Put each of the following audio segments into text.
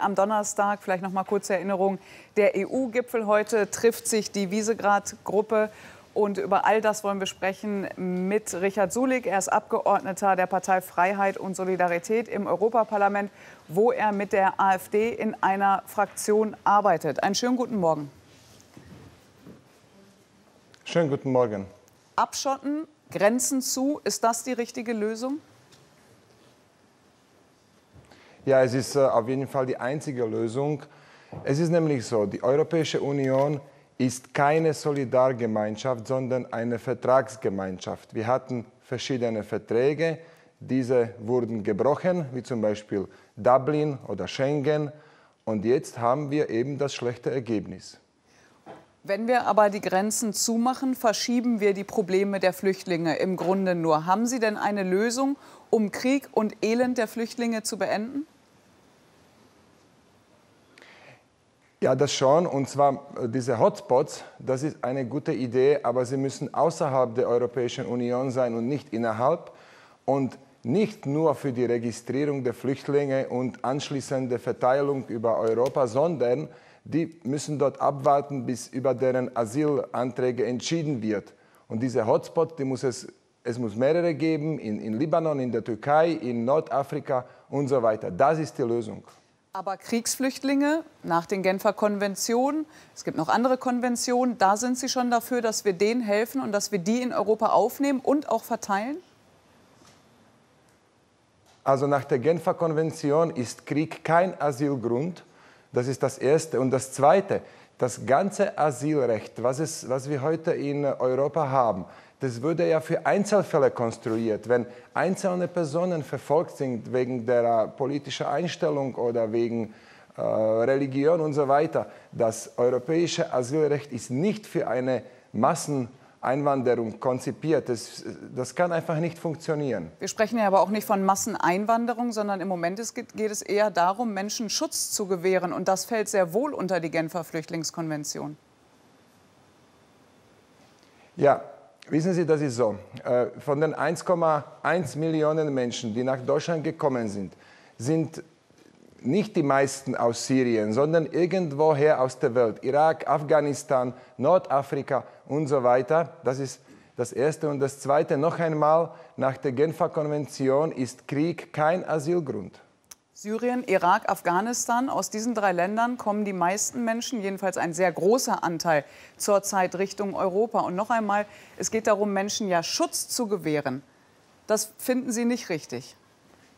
Am Donnerstag, vielleicht noch mal kurze Erinnerung, der EU-Gipfel heute trifft sich die Wiesegrad-Gruppe. Und über all das wollen wir sprechen mit Richard Sulik. Er ist Abgeordneter der Partei Freiheit und Solidarität im Europaparlament, wo er mit der AfD in einer Fraktion arbeitet. Einen schönen guten Morgen. Schönen guten Morgen. Abschotten, Grenzen zu, ist das die richtige Lösung? Ja, es ist äh, auf jeden Fall die einzige Lösung. Es ist nämlich so, die Europäische Union ist keine Solidargemeinschaft, sondern eine Vertragsgemeinschaft. Wir hatten verschiedene Verträge, diese wurden gebrochen, wie zum Beispiel Dublin oder Schengen. Und jetzt haben wir eben das schlechte Ergebnis. Wenn wir aber die Grenzen zumachen, verschieben wir die Probleme der Flüchtlinge im Grunde nur. Haben Sie denn eine Lösung, um Krieg und Elend der Flüchtlinge zu beenden? Ja, das schon. Und zwar äh, diese Hotspots, das ist eine gute Idee, aber sie müssen außerhalb der Europäischen Union sein und nicht innerhalb. Und nicht nur für die Registrierung der Flüchtlinge und anschließende Verteilung über Europa, sondern die müssen dort abwarten, bis über deren Asylanträge entschieden wird. Und diese Hotspots, die muss es, es muss mehrere geben, in, in Libanon, in der Türkei, in Nordafrika und so weiter. Das ist die Lösung. Aber Kriegsflüchtlinge nach den Genfer Konventionen, es gibt noch andere Konventionen, da sind Sie schon dafür, dass wir denen helfen und dass wir die in Europa aufnehmen und auch verteilen? Also nach der Genfer Konvention ist Krieg kein Asylgrund. Das ist das Erste. Und das Zweite, das ganze Asylrecht, was, es, was wir heute in Europa haben, das würde ja für Einzelfälle konstruiert. Wenn einzelne Personen verfolgt sind wegen der politischen Einstellung oder wegen äh, Religion und so weiter, das europäische Asylrecht ist nicht für eine Masseneinwanderung konzipiert. Das, das kann einfach nicht funktionieren. Wir sprechen ja aber auch nicht von Masseneinwanderung, sondern im Moment geht es eher darum, Menschen Schutz zu gewähren. Und das fällt sehr wohl unter die Genfer Flüchtlingskonvention. Ja, Wissen Sie, das ist so. Äh, von den 1,1 Millionen Menschen, die nach Deutschland gekommen sind, sind nicht die meisten aus Syrien, sondern irgendwoher aus der Welt. Irak, Afghanistan, Nordafrika und so weiter. Das ist das Erste. Und das Zweite, noch einmal, nach der Genfer Konvention ist Krieg kein Asylgrund. Syrien, Irak, Afghanistan. Aus diesen drei Ländern kommen die meisten Menschen, jedenfalls ein sehr großer Anteil, zurzeit Richtung Europa. Und noch einmal, es geht darum, Menschen ja Schutz zu gewähren. Das finden Sie nicht richtig.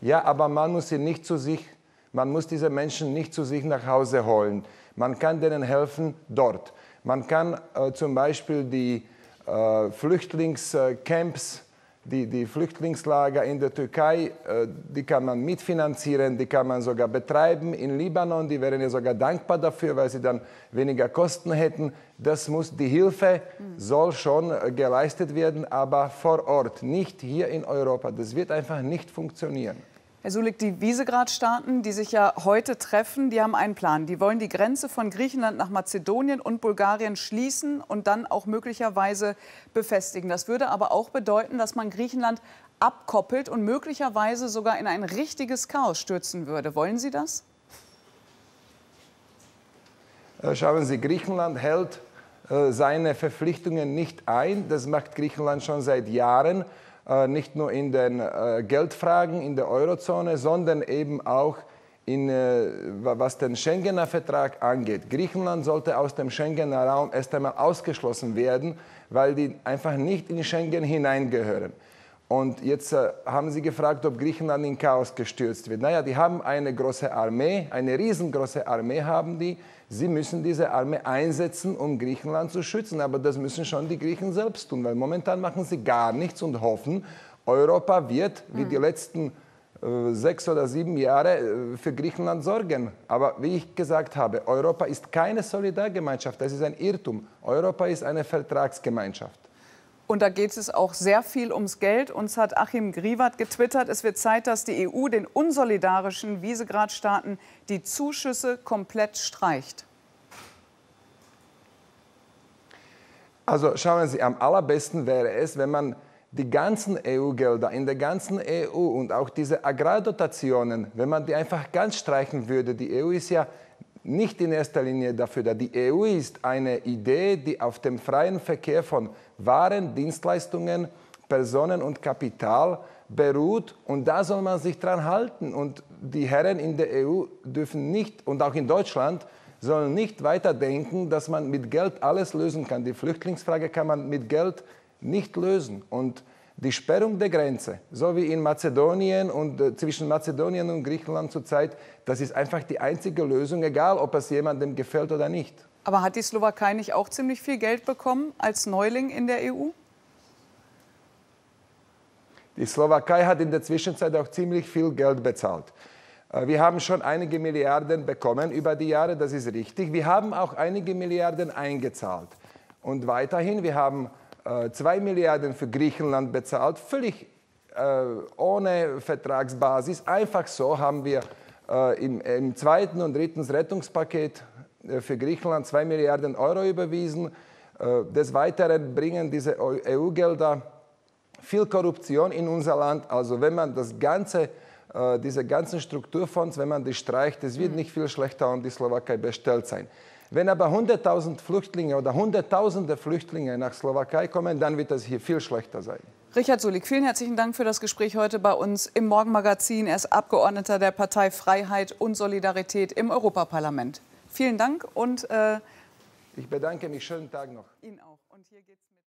Ja, aber man muss sie nicht zu sich, man muss diese Menschen nicht zu sich nach Hause holen. Man kann denen helfen dort. Man kann äh, zum Beispiel die äh, Flüchtlingscamps die, die Flüchtlingslager in der Türkei, äh, die kann man mitfinanzieren, die kann man sogar betreiben. In Libanon, die wären ja sogar dankbar dafür, weil sie dann weniger Kosten hätten. Das muss, die Hilfe soll schon äh, geleistet werden, aber vor Ort, nicht hier in Europa. Das wird einfach nicht funktionieren. Herr Sulik, die Visegrad-Staaten, die sich ja heute treffen, die haben einen Plan. Die wollen die Grenze von Griechenland nach Mazedonien und Bulgarien schließen und dann auch möglicherweise befestigen. Das würde aber auch bedeuten, dass man Griechenland abkoppelt und möglicherweise sogar in ein richtiges Chaos stürzen würde. Wollen Sie das? Äh, schauen Sie, Griechenland hält äh, seine Verpflichtungen nicht ein. Das macht Griechenland schon seit Jahren. Äh, nicht nur in den äh, Geldfragen in der Eurozone, sondern eben auch in, äh, was den Schengener Vertrag angeht. Griechenland sollte aus dem Schengener Raum erst einmal ausgeschlossen werden, weil die einfach nicht in Schengen hineingehören. Und jetzt äh, haben Sie gefragt, ob Griechenland in Chaos gestürzt wird. Naja, die haben eine große Armee, eine riesengroße Armee haben die. Sie müssen diese Armee einsetzen, um Griechenland zu schützen. Aber das müssen schon die Griechen selbst tun, weil momentan machen sie gar nichts und hoffen, Europa wird, wie die hm. letzten äh, sechs oder sieben Jahre, äh, für Griechenland sorgen. Aber wie ich gesagt habe, Europa ist keine Solidargemeinschaft, das ist ein Irrtum. Europa ist eine Vertragsgemeinschaft. Und da geht es auch sehr viel ums Geld. Uns hat Achim Griewat getwittert, es wird Zeit, dass die EU den unsolidarischen Visegrad-Staaten die Zuschüsse komplett streicht. Also schauen Sie, am allerbesten wäre es, wenn man die ganzen EU-Gelder in der ganzen EU und auch diese Agrardotationen, wenn man die einfach ganz streichen würde, die EU ist ja nicht in erster Linie dafür da. Die EU ist eine Idee, die auf dem freien Verkehr von Waren, Dienstleistungen, Personen und Kapital beruht und da soll man sich dran halten. Und die Herren in der EU dürfen nicht, und auch in Deutschland, sollen nicht weiterdenken, dass man mit Geld alles lösen kann. Die Flüchtlingsfrage kann man mit Geld nicht lösen. Und die Sperrung der Grenze, so wie in Mazedonien und äh, zwischen Mazedonien und Griechenland zurzeit, das ist einfach die einzige Lösung, egal ob es jemandem gefällt oder nicht. Aber hat die Slowakei nicht auch ziemlich viel Geld bekommen als Neuling in der EU? Die Slowakei hat in der Zwischenzeit auch ziemlich viel Geld bezahlt. Äh, wir haben schon einige Milliarden bekommen über die Jahre, das ist richtig. Wir haben auch einige Milliarden eingezahlt. Und weiterhin, wir haben äh, zwei Milliarden für Griechenland bezahlt, völlig äh, ohne Vertragsbasis. Einfach so haben wir im, im zweiten und dritten Rettungspaket für Griechenland zwei Milliarden Euro überwiesen. Des Weiteren bringen diese EU-Gelder viel Korruption in unser Land. Also wenn man das ganze, äh, diese ganzen Strukturfonds, wenn man die streicht, es wird mhm. nicht viel schlechter um die Slowakei bestellt sein. Wenn aber 100.000 Flüchtlinge oder Hunderttausende Flüchtlinge nach Slowakei kommen, dann wird es hier viel schlechter sein. Richard Sulik, vielen herzlichen Dank für das Gespräch heute bei uns im Morgenmagazin. Er ist Abgeordneter der Partei Freiheit und Solidarität im Europaparlament. Vielen Dank und äh ich bedanke mich. Schönen Tag noch. Ihnen auch. Und hier geht's